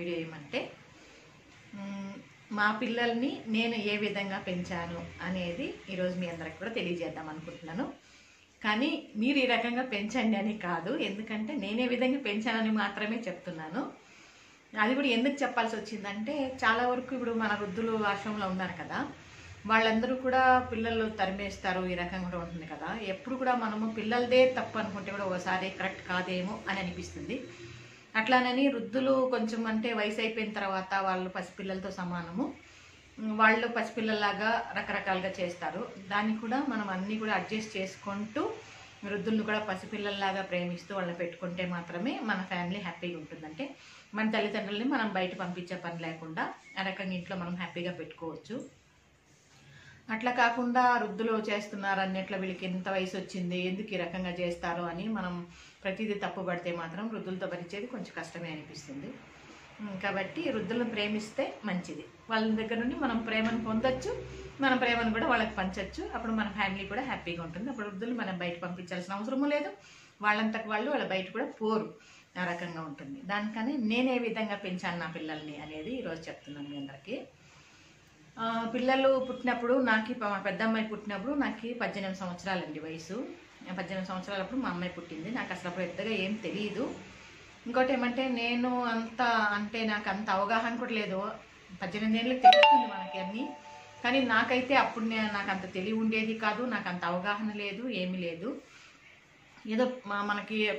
Video ఏమంటే మా పిల్లల్ని నేను ఏ విధంగా పెంచాను అనేది ఈరోజు మీ అందరికి కూడా తెలియజేద్దాం అనుకుంటున్నాను. కానీ మీరు ఈ రకంగా పెంచండి అని కాదు ఎందుకంటే నేను ఏ విధంగా పెంచానని మాత్రమే చెప్తున్నాను. అది కూడా ఎందుకు చెప్పాల్సి వచ్చిందంటే చాలా వరకు ఇప్పుడు మన వృద్ధులు ఆశ్రమంలో ఉన్నారు కదా వాళ్ళందరూ కూడా పిల్లలు తరిమేస్తారు ఈ రకంగా కూడా ఉంటుంది కదా. ఎప్పుడు కూడా మనము పిల్లలదే తప్పు అనుకుంటే కూడా ఒకసారి కరెక్ట్ కాదేమో అని అనిపిస్తుంది. అట్లానని వృద్ధులు కొంచెం అంటే వయసు అయిపోయిన తర్వాత వాళ్ళు పసిపిల్లలతో సమానము. వాళ్ళు పసిపిల్లలాగా రకరకాలుగా చేస్తారు. దాన్ని కూడా మనం అన్నీ కూడా అడ్జస్ట్ చేసుకుంటూ వృద్ధులను కూడా పసిపిల్లల్లాగా ప్రేమిస్తూ వాళ్ళని పెట్టుకుంటే మాత్రమే మన ఫ్యామిలీ హ్యాపీగా ఉంటుందంటే మన తల్లిదండ్రుల్ని మనం బయట పంపించే పని లేకుండా ఆ రకంగా ఇంట్లో మనం హ్యాపీగా పెట్టుకోవచ్చు. అట్లా కాకుండా వృద్ధులు చేస్తున్నారు అన్నట్ల వీళ్ళకి ఎంత వయసు వచ్చింది ఎందుకు ఈ రకంగా చేస్తారు అని మనం ప్రతిదీ తప్పుపడితే మాత్రం వృద్ధులతో భరించేది కొంచెం కష్టమే అనిపిస్తుంది. కాబట్టి వృద్ధులను ప్రేమిస్తే మంచిది. వాళ్ళ దగ్గర నుండి మనం ప్రేమను పొందొచ్చు మన ప్రేమను కూడా వాళ్ళకి పంచవచ్చు అప్పుడు మన ఫ్యామిలీ కూడా హ్యాపీగా ఉంటుంది. అప్పుడు వృద్ధులు మనం బయట పంపించాల్సిన అవసరము లేదు. వాళ్ళంతకు వాళ్ళు వాళ్ళ బయట కూడా పోరు. ఆ రకంగా ఉంటుంది. దానికని నేను ఏ విధంగా పెంచాను నా పిల్లల్ని అనేది ఈరోజు చెప్తున్నాను మీ అందరికీ. పిల్లలు పుట్టినప్పుడు నాకు పెద్ద అమ్మాయి పుట్టినప్పుడు నాకు పద్దెనిమిది సంవత్సరాలండి వయసు. పద్దెనిమిది సంవత్సరాలప్పుడు మా అమ్మాయి పుట్టింది. నాకు అసలు అప్పుడు పెద్దగా ఏం తెలియదు ఇంకోటి ఏమంటే నేను అంత అంటే నాకు అంత అవగాహన కూడా లేదు. పద్దెనిమిది ఏళ్ళకి తెలుస్తుంది మనకి అన్నీ. కానీ నాకైతే అప్పుడు నాకు అంత తెలివి ఉండేది కాదు. నాకు అంత అవగాహన లేదు ఏమీ లేదు. ఏదో మా- మనకి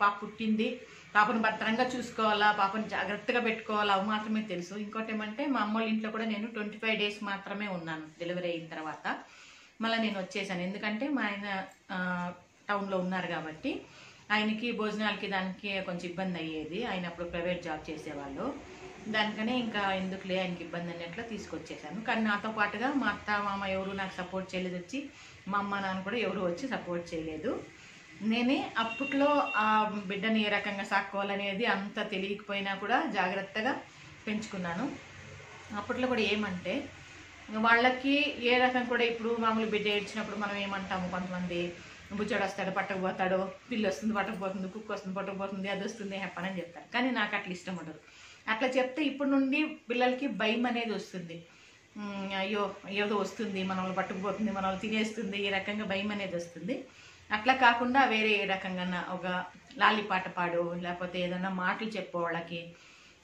పాప పుట్టింది. పాపను భద్రంగా చూసుకోవాలా పాపను జాగ్రత్తగా పెట్టుకోవాలా అవి మాత్రమే తెలుసు. ఇంకోటి ఏమంటే మా అమ్మ వాళ్ళ ఇంట్లో కూడా నేను ట్వంటీ ఫైవ్ డేస్ మాత్రమే ఉన్నాను డెలివరీ అయిన తర్వాత. మళ్ళీ నేను వచ్చేసాను. ఎందుకంటే మా ఆయన టౌన్లో ఉన్నారు కాబట్టి ఆయనకి భోజనాలకి దానికి కొంచెం ఇబ్బంది అయ్యేది. ఆయన అప్పుడు ప్రైవేట్ జాబ్ చేసేవాళ్ళు. దానికనే ఇంకా ఎందుకులే ఆయనకి ఇబ్బంది అన్నట్లు తీసుకొచ్చేసాను. కానీ నాతో పాటుగా మా అత్త మామ ఎవరు నాకు సపోర్ట్ చేయలేదు వచ్చి మా అమ్మ నాన్న కూడా ఎవరు వచ్చి సపోర్ట్ చేయలేదు. నేనే అప్పట్లో ఆ బిడ్డని ఏ రకంగా సాక్కోవాలనేది అంత తెలియకపోయినా కూడా జాగ్రత్తగా పెంచుకున్నాను. అప్పట్లో కూడా ఏమంటే వాళ్ళకి ఏ రకం కూడా ఇప్పుడు మామూలు బిడ్డ ఏడ్చినప్పుడు మనం ఏమంటాము కొంతమంది బుచ్చడు వస్తాడు పట్టకపోతాడు పిల్లి వస్తుంది పట్టకపోతుంది కుక్క వస్తుంది పట్టకపోతుంది అది వస్తుంది హెప్పని అని చెప్తారు. కానీ నాకు అట్లా ఇష్టం ఉండదు. అట్లా చెప్తే ఇప్పటి నుండి పిల్లలకి భయం అనేది వస్తుంది. అయ్యో ఏదో వస్తుంది మనల్ని పట్టుకుపోతుంది మనల్ని తినేస్తుంది ఈ రకంగా భయం అనేది వస్తుంది. అట్లా కాకుండా వేరే ఏ రకంగా ఒక లాలి పాట పాడు లేకపోతే ఏదైనా మాటలు చెప్పు వాళ్ళకి.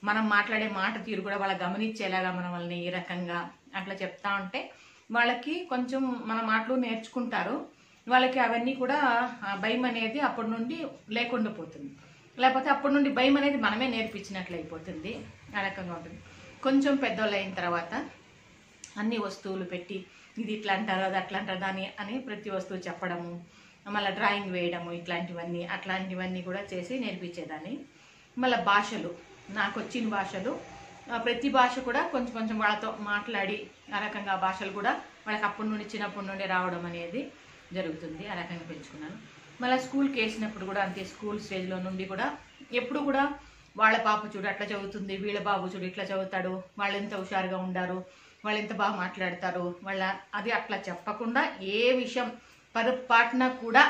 మనం మాట్లాడే మాట తీరు కూడా వాళ్ళ గమనించేలాగా మనం వాళ్ళని ఈ రకంగా అట్లా చెప్తా ఉంటే వాళ్ళకి కొంచెం మన మాటలు నేర్చుకుంటారు. వాళ్ళకి అవన్నీ కూడా భయం అనేది అప్పటి నుండి లేకుండా పోతుంది. లేకపోతే అప్పటి నుండి భయం అనేది మనమే నేర్పించినట్లు అయిపోతుంది. ఆ రకంగా ఉంటుంది. కొంచెం పెద్దోళ్ళు అయిన తర్వాత అన్ని వస్తువులు పెట్టి ఇది ఇట్లా అంటారు అది అట్లా అంటారు దాని అని ప్రతి వస్తువు చెప్పడము మళ్ళీ డ్రాయింగ్ వేయడము ఇట్లాంటివన్నీ అట్లాంటివన్నీ కూడా చేసి నేర్పించేదాన్ని. మళ్ళీ భాషలు నాకు వచ్చిన భాషలు. ప్రతి భాష కూడా కొంచెం కొంచెం వాళ్ళతో మాట్లాడి ఆ రకంగా భాషలు కూడా వాళ్ళకి అప్పటి నుండి చిన్నప్పటి నుండి రావడం అనేది జరుగుతుంది. ఆ రకంగా పెంచుకున్నాను. మళ్ళీ స్కూల్కి వేసినప్పుడు కూడా అంతే స్కూల్ స్టేజ్లో నుండి కూడా ఎప్పుడు కూడా వాళ్ళ పాప చూడు అట్లా చదువుతుంది వీళ్ళ బాబు చూడు ఇట్లా చదువుతాడు వాళ్ళు ఎంత హుషారుగా ఉండారు వాళ్ళు ఎంత బాగా మాట్లాడతారు వాళ్ళ అది అట్లా చెప్పకుండా ఏ విషయం పొరపాటున కూడా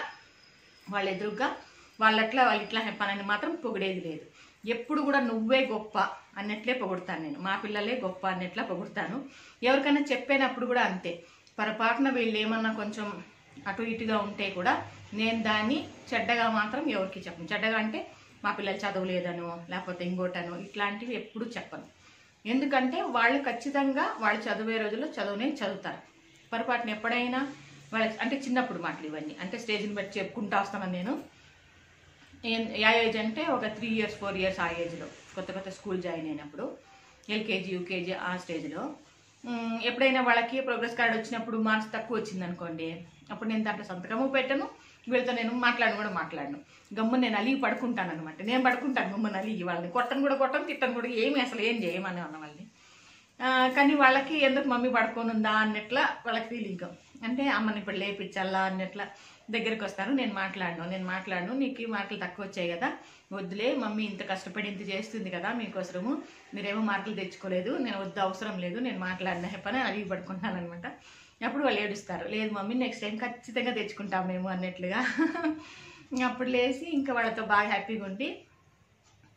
వాళ్ళ ఎదురుగా వాళ్ళట్లా వాళ్ళు ఇట్లా చెప్పానని మాత్రం పొగిడేది లేదు. ఎప్పుడు కూడా నువ్వే గొప్ప అన్నట్లే పొగుడతాను నేను. మా పిల్లలే గొప్ప అన్నట్లా పొగుడతాను. ఎవరికైనా చెప్పేటప్పుడు కూడా అంతే. పొరపాటున వీళ్ళు ఏమన్నా కొంచెం అటు ఇటుగా ఉంటే కూడా నేను దాన్ని చెడ్డగా మాత్రం ఎవరికి చెప్పను. చెడ్డగా అంటే మా పిల్లలు చదవలేదనో లేకపోతే ఇంకోటనో ఇట్లాంటివి ఎప్పుడు చెప్పను. ఎందుకంటే వాళ్ళు ఖచ్చితంగా వాళ్ళు చదివే రోజుల్లో చదువునే చదువుతారు. పొరపాటున ఎప్పుడైనా వాళ్ళకి అంటే చిన్నప్పుడు మాటలు ఇవన్నీ. అంటే స్టేజ్ని బట్టి చెప్పుకుంటూ వస్తాను నేను. ఏం- ఏజ్ అంటే ఒక త్రీ ఇయర్స్ ఫోర్ ఇయర్స్ ఆ ఏజ్లో. కొత్త కొత్త స్కూల్ జాయిన్ అయినప్పుడు ఎల్కేజీ యూకేజీ ఆ స్టేజ్లో. ఎప్పుడైనా వాళ్ళకి ప్రోగ్రెస్ కార్డ్ వచ్చినప్పుడు మార్క్స్ తక్కువ వచ్చిందనుకోండి అప్పుడు నేను దాంట్లో సంతకము పెట్టను వీళ్ళతో నేను మాట్లాడను కూడా మాట్లాడను. గమ్మున నేను అలిగి పడుకుంటాను అనమాట నేను పడుకుంటాను గమ్మున అలిగి వాళ్ళని కొట్టను కూడా కొట్టను తిట్టను కూడా ఏమి అసలు ఏం చేయమని అన్న వాళ్ళని. కానీ వాళ్ళకి ఎందుకు మమ్మీ పడుకోనుందా అన్నట్ల వాళ్ళకి ఫీలింగ్ అంటే అమ్మని ఇప్పుడు లేపించాలా అన్నట్ల దగ్గరికి వస్తారు. నేను మాట్లాడను నేను మాట్లాడను నీకు మార్కులు తక్కువ వచ్చాయి కదా. వద్దులే మమ్మీ ఇంత కష్టపడి ఇంత చేస్తుంది కదా మీకోసము. మీరేమో మార్కులు తెచ్చుకోలేదు నేను వద్దు అవసరం లేదు నేను మాట్లాడిన చెప్పని అడిగి పడుకుంటాను అనమాట అప్పుడు వాళ్ళు ఏడుస్తారు. లేదు మమ్మీ నెక్స్ట్ టైం ఖచ్చితంగా తెచ్చుకుంటాం మేము అన్నట్లుగా. అప్పుడు లేచి ఇంకా వాళ్ళతో బాగా హ్యాపీగా ఉండి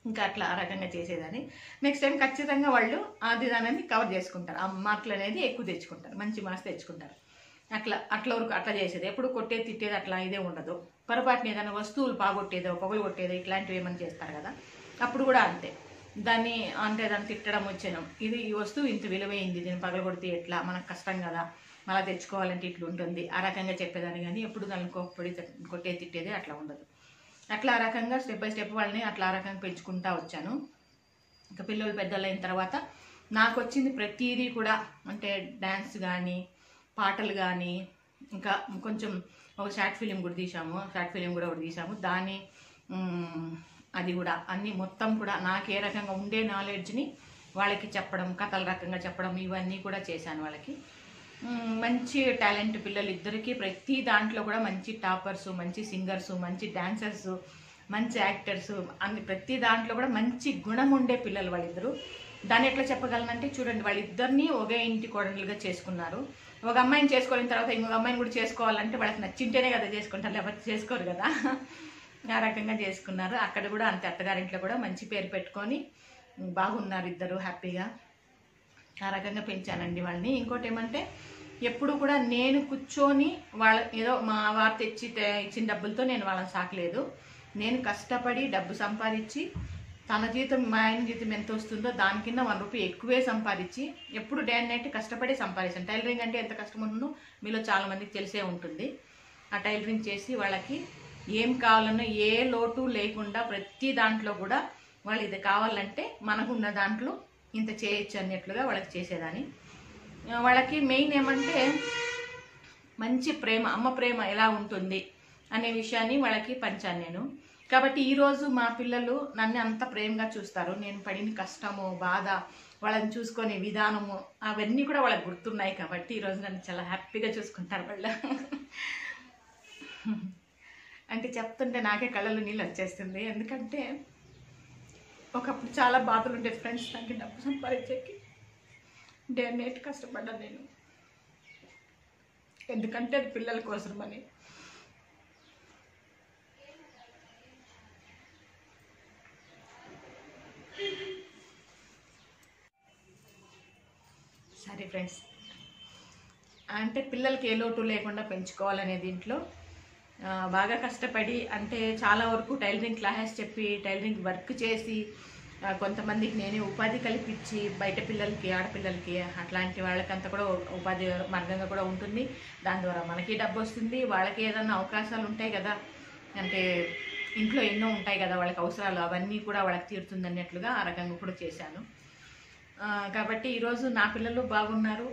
ఇంకా అట్లా ఆ రకంగా చేసేదని నెక్స్ట్ టైం ఖచ్చితంగా వాళ్ళు అది అనేది కవర్ చేసుకుంటారు. ఆ మార్కులు అనేది ఎక్కువ తెచ్చుకుంటారు. మంచి మార్క్స్ తెచ్చుకుంటారు. అట్లా అట్లా వరకు అట్లా చేసేది. ఎప్పుడు కొట్టేది తిట్టేది అట్లా ఇదే ఉండదు. పొరపాటున ఏదైనా వస్తువులు పాగొట్టేదో పొగలు కొట్టేదో ఇట్లాంటివి ఏమైనా చేస్తారు కదా. అప్పుడు కూడా అంతే. దాన్ని అంటే దాన్ని తిట్టడం వచ్చాను ఇది ఈ వస్తువు ఇంత విలువైంది దీన్ని పగలగొడితే ఎట్లా? మనకు కష్టం కదా. మళ్ళీ తెచ్చుకోవాలంటే ఇట్లా ఉంటుంది. ఆ రకంగా చెప్పేదాన్ని. కానీ ఎప్పుడు దాన్ని కొప్పడి కొట్టే తిట్టేది అట్లా ఉండదు. అట్లా ఆ రకంగా స్టెప్ బై స్టెప్ వాళ్ళని అట్లా ఆ రకంగా పెంచుకుంటా వచ్చాను. ఇంకా పిల్లలు పెద్దలు అయిన తర్వాత నాకు వచ్చింది ప్రతిదీ కూడా అంటే డ్యాన్స్ కానీ పాటలు కానీ ఇంకా కొంచెం ఒక షార్ట్ ఫిలిం కూడా తీసాము షార్ట్ ఫిలిం కూడా ఒకటి తీసాము దాని అది కూడా అన్నీ మొత్తం కూడా నాకు ఏ రకంగా ఉండే నాలెడ్జ్ని వాళ్ళకి చెప్పడం కథల రకంగా చెప్పడం ఇవన్నీ కూడా చేశాను వాళ్ళకి. మంచి టాలెంట్ పిల్లలు ఇద్దరికి ప్రతి దాంట్లో కూడా మంచి టాపర్స్ మంచి సింగర్స్ మంచి డాన్సర్స్ మంచి యాక్టర్స్ అన్ని ప్రతి దాంట్లో కూడా మంచి గుణం ఉండే పిల్లలు వాళ్ళిద్దరు. దాన్ని ఎట్లా చెప్పగలనంటే చూడండి వాళ్ళిద్దరిని ఒకే ఇంటి కోడలుగా చేసుకున్నారు. ఒక అమ్మాయిని చేసుకోలేని తర్వాత ఇంకొక అమ్మాయిని కూడా చేసుకోవాలంటే వాళ్ళకి నచ్చింటేనే కదా చేసుకుంటారు లేకపోతే చేసుకోరు కదా. ఆ రకంగా చేసుకున్నారు. అక్కడ కూడా అంత అత్తగారింట్లో కూడా మంచి పేరు పెట్టుకొని బాగున్నారు ఇద్దరు హ్యాపీగా. ఆ రకంగా పెంచానండి వాళ్ళని. ఇంకోటి ఏమంటే ఎప్పుడు కూడా నేను కూర్చొని వాళ్ళ ఏదో మా వారు తెచ్చి ఇచ్చిన డబ్బులతో నేను వాళ్ళని సాకలేదు. నేను కష్టపడి డబ్బు సంపాదించి తన జీతం మా ఆయన జీతం ఎంత వస్తుందో దాని కింద వన్ రూపీ ఎక్కువే సంపాదించి ఎప్పుడు డే అండ్ నైట్ కష్టపడి సంపాదించాను. టైలరింగ్ అంటే ఎంత కష్టం ఉంటుందో మీలో చాలా మందికి తెలిసే ఉంటుంది. ఆ టైలరింగ్ చేసి వాళ్ళకి ఏం కావాలన్నా ఏ లోటు లేకుండా ప్రతి దాంట్లో కూడా వాళ్ళు ఇది కావాలంటే మనకున్న దాంట్లో ఇంత చేయొచ్చు అన్నట్లుగా వాళ్ళకి చేసేదాన్ని. వాళ్ళకి మెయిన్ ఏమంటే మంచి ప్రేమ అమ్మ ప్రేమ ఎలా ఉంటుంది అనే విషయాన్ని వాళ్ళకి పంచాను నేను. కాబట్టి ఈరోజు మా పిల్లలు నన్ను అంత ప్రేమగా చూస్తారు. నేను పడిన కష్టము బాధ వాళ్ళని చూసుకునే విధానము అవన్నీ కూడా వాళ్ళకి గుర్తున్నాయి కాబట్టి ఈరోజు నన్ను చాలా హ్యాపీగా చూసుకుంటారు వాళ్ళు. అంటే చెప్తుంటే నాకే కళ్ళలో నీళ్ళు వచ్చేస్తుంది. ఎందుకంటే ఒకప్పుడు చాలా బాధలు ఉండేది ఫ్రెండ్స్ నాకు డబ్బు సంపాదించేకి. డే అండ్ నైట్ కష్టపడ్డాను నేను. ఎందుకంటే అది పిల్లల కోసమని. సరే ఫ్రెండ్స్ అంటే పిల్లలకి ఏ లోటు లేకుండా పెంచుకోవాలనే దీంట్లో బాగా కష్టపడి అంటే చాలా వరకు టైలరింగ్ క్లాసెస్ చెప్పి టైలరింగ్ వర్క్ చేసి కొంతమందికి నేనే ఉపాధి కల్పించి బయట పిల్లలకి ఆడపిల్లలకి అట్లాంటి వాళ్ళకంతా కూడా ఉపాధి మార్గంగా కూడా ఉంటుంది. దాని ద్వారా మనకి డబ్బు వస్తుంది. వాళ్ళకి ఏదన్నా అవకాశాలు ఉంటాయి కదా అంటే ఇంట్లో ఎన్నో ఉంటాయి కదా వాళ్ళకి అవసరాలు అవన్నీ కూడా వాళ్ళకి తీరుతుంది అన్నట్లుగా ఆ రకంగా కూడా చేశాను. కాబట్టి ఈరోజు నా పిల్లలు బాగున్నారు.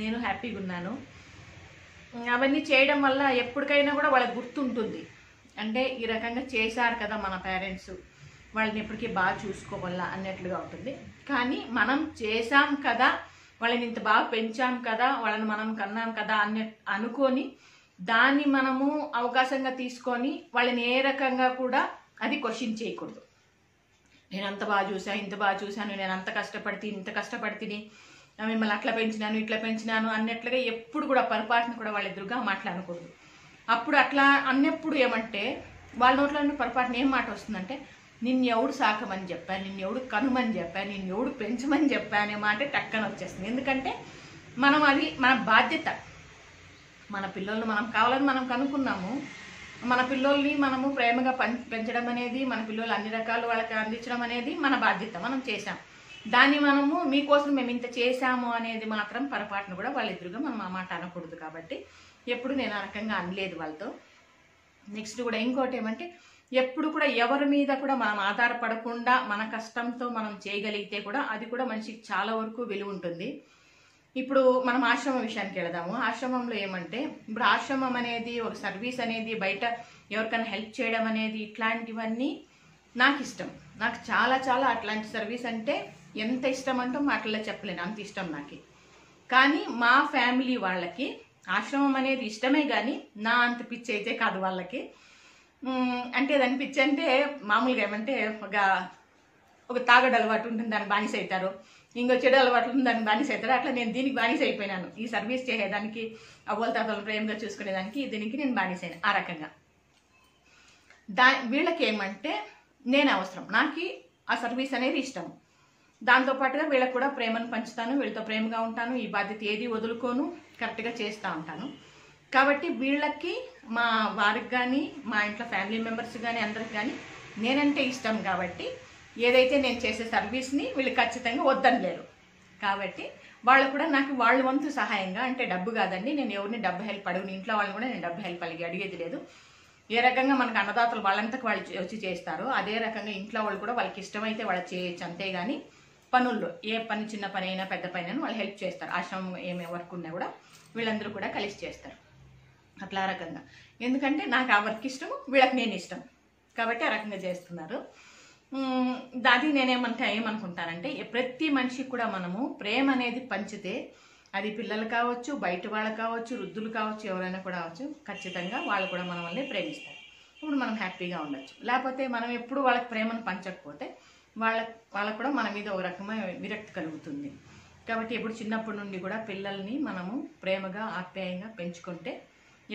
నేను హ్యాపీగా ఉన్నాను. అవన్నీ చేయడం వల్ల ఎప్పటికైనా కూడా వాళ్ళకి గుర్తుంటుంది. అంటే ఈ రకంగా చేశారు కదా మన పేరెంట్స్ వాళ్ళని ఎప్పటికీ బాగా చూసుకోవాలా అన్నట్లుగా ఉంటుంది. కానీ మనం చేశాం కదా వాళ్ళని ఇంత బాగా పెంచాం కదా వాళ్ళని మనం కన్నాం కదా అన్న అనుకొని దాన్ని మనము అవకాశంగా తీసుకొని వాళ్ళని ఏ రకంగా కూడా అది క్వశ్చన్ చేయకూడదు. నేను అంత బాగా చూసాను ఇంత బాగా చూశాను నేను అంత కష్టపడితే ఇంత కష్టపడితే మిమ్మల్ని అట్లా పెంచినాను ఇట్లా పెంచినాను అన్నట్లుగా ఎప్పుడు కూడా పొరపాటును కూడా వాళ్ళ ఎదురుగా మాట్లాడకూడదు. అప్పుడు అట్లా అన్నప్పుడు ఏమంటే వాళ్ళ నోట్లో పొరపాటున ఏం మాట వస్తుందంటే నిన్ను ఎవడు సాకమని చెప్పాను నిన్ను ఎవడు కనుమని చెప్పాను నిన్ను ఎవడు పెంచమని చెప్పా అనే మాట టక్కన వచ్చేస్తుంది. ఎందుకంటే మనం అది మన బాధ్యత. మన పిల్లల్ని మనం కావాలని మనం కనుక్కున్నాము. మన పిల్లల్ని మనము ప్రేమగా పం పెంచడం అనేది మన పిల్లలు అన్ని రకాలు వాళ్ళకి అందించడం అనేది మన బాధ్యత. మనం చేశాం. దాన్ని మనము మీకోసం మేము ఇంత చేశాము అనేది మాత్రం పొరపాటును కూడా వాళ్ళిద్దరుగా ఎదురుగా మనం ఆ మాట అనకూడదు కాబట్టి ఎప్పుడు నేను ఆ రకంగా అనలేదు వాళ్ళతో. నెక్స్ట్ కూడా ఇంకోటి ఏమంటే ఎప్పుడు కూడా ఎవరి మీద కూడా మనం ఆధారపడకుండా మన కష్టంతో మనం చేయగలిగితే కూడా అది కూడా మనిషికి చాలా వరకు విలువ ఉంటుంది. ఇప్పుడు మనం ఆశ్రమం విషయానికి వెళదాము. ఆశ్రమంలో ఏమంటే ఇప్పుడు ఆశ్రమం అనేది ఒక సర్వీస్ అనేది బయట ఎవరికైనా హెల్ప్ చేయడం అనేది ఇట్లాంటివన్నీ నాకు ఇష్టం. నాకు చాలా చాలా అట్లాంటి సర్వీస్ అంటే ఎంత ఇష్టం అంటూ మాటల్లో చెప్పలేను. అంత ఇష్టం నాకు. కానీ మా ఫ్యామిలీ వాళ్ళకి ఆశ్రమం అనేది ఇష్టమే కానీ నా అంత పిచ్చి అయితే కాదు వాళ్ళకి. అంటే దాని పిచ్చి అంటే మామూలుగా ఏమంటే ఒక ఒక తాగడు అలవాటు ఉంటుంది దాన్ని బానిస అవుతారు. ఇంకో చెడు అలవాట్లు దాన్ని బానిస అవుతారు. అట్లా నేను దీనికి బానిస అయిపోయినాను. ఈ సర్వీస్ చేసేదానికి అవ్వల తాతలు ప్రేమగా చూసుకునేదానికి దీనికి నేను బానిస ఆ రకంగా. దా వీళ్ళకి ఏమంటే నేను అవసరం. నాకు ఆ సర్వీస్ అనేది ఇష్టం. దాంతో పాటుగా వీళ్ళకి కూడా ప్రేమను పంచుతాను వీళ్ళతో ప్రేమగా ఉంటాను ఈ బాధ్యత ఏది వదులుకోను కరెక్ట్గా చేస్తూ ఉంటాను. కాబట్టి వీళ్ళకి మా వారికి కానీ మా ఇంట్లో ఫ్యామిలీ మెంబర్స్ కానీ అందరికి కానీ నేనంటే ఇష్టం కాబట్టి ఏదైతే నేను చేసే సర్వీస్ని వీళ్ళు ఖచ్చితంగా వద్దనలేరు. కాబట్టి వాళ్ళు కూడా నాకు వాళ్ళ వంతు సహాయంగా అంటే డబ్బు కాదండి నేను ఎవరిని డబ్బు హెల్ప్ అడుగుని ఇంట్లో వాళ్ళు కూడా నేను డబ్బు హెల్ప్ అడిగి అడిగేది లేదు. ఏ రకంగా మనకు అన్నదాతలు వాళ్ళంతకు వాళ్ళు వచ్చి చేస్తారో అదే రకంగా ఇంట్లో వాళ్ళు కూడా వాళ్ళకి ఇష్టమైతే వాళ్ళు చేయొచ్చు అంతేగాని పనుల్లో ఏ పని చిన్న పని అయినా పెద్ద పని అయినా వాళ్ళు హెల్ప్ చేస్తారు. ఆశ్రమం ఏమే వర్క్ ఉన్నా కూడా వీళ్ళందరూ కూడా కలిసి చేస్తారు. అట్లా రకంగా. ఎందుకంటే నాకు ఆ వర్క్ ఇష్టం వీళ్ళకి నేను ఇష్టం. కాబట్టి ఆ రకంగా చేస్తున్నారు. మ్మ్, దాది నేనేమంటే ఏమనుకుంటానంటే ప్రతి మనిషికి కూడా మనము ప్రేమ అనేది పంచితే అది పిల్లలు కావచ్చు బయట వాళ్ళు కావచ్చు వృద్ధులు కావచ్చు ఎవరైనా కూడా కావచ్చు ఖచ్చితంగా వాళ్ళు కూడా మనల్ని ప్రేమిస్తారు. ఇప్పుడు మనం హ్యాపీగా ఉండొచ్చు. లేకపోతే మనం ఎప్పుడు వాళ్ళకి ప్రేమను పంచకపోతే వాళ్ళ వాళ్ళకు కూడా మన మీద ఒక రకమైన విరక్తి కలుగుతుంది. కాబట్టి ఎప్పుడు చిన్నప్పటి నుండి కూడా పిల్లల్ని మనము ప్రేమగా ఆప్యాయంగా పెంచుకుంటే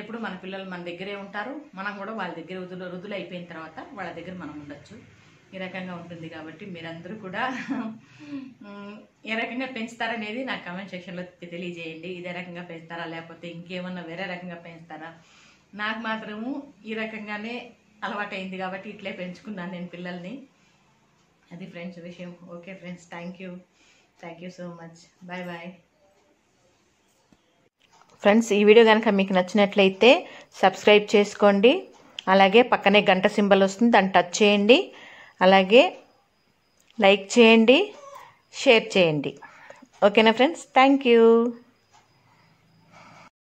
ఎప్పుడు మన పిల్లలు మన దగ్గరే ఉంటారు. మనం కూడా వాళ్ళ దగ్గర వృద్ధులు వృద్ధులు అయిపోయిన తర్వాత వాళ్ళ దగ్గర మనం ఉండొచ్చు. ఈ రకంగా ఉంటుంది కాబట్టి మీరందరూ కూడా ఏ రకంగా పెంచుతారనేది నాకు కామెంట్ సెక్షన్లో తెలియజేయండి. ఇదే రకంగా పెంచుతారా లేకపోతే ఇంకేమన్నా వేరే రకంగా పెంచుతారా? నాకు మాత్రము ఈ రకంగానే అలవాటైంది కాబట్టి ఇట్లే పెంచుకున్నాను నేను పిల్లల్ని. అది ఫ్రెండ్స్ విషయం. Okay friends thank you thank you so much bye bye friends ఈ వీడియో కనుక మీకు నచ్చినట్లయితే సబ్స్క్రైబ్ చేసుకోండి. అలాగే పక్కనే గంట సింబల్ వస్తుంది దాన్ని టచ్ చేయండి. అలాగే లైక్ చేయండి షేర్ చేయండి. ఓకేనా ఫ్రెండ్స్? Thank you